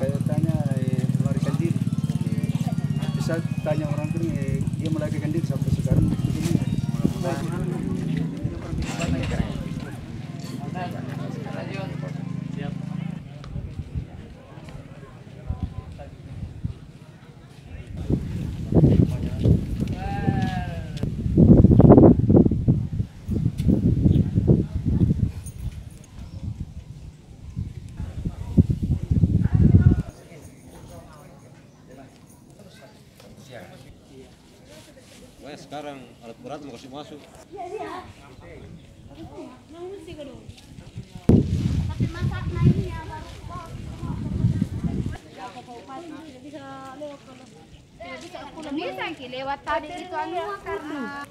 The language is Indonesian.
Kayak tanya eh, melarikan diri. Bisa tanya orang eh, dia melarikan diri sampai sekarang Wah sekarang alat berat mau kasih masuk. Tapi masak naiknya baru bisa aku bisa ki lewat tadi itu anu karena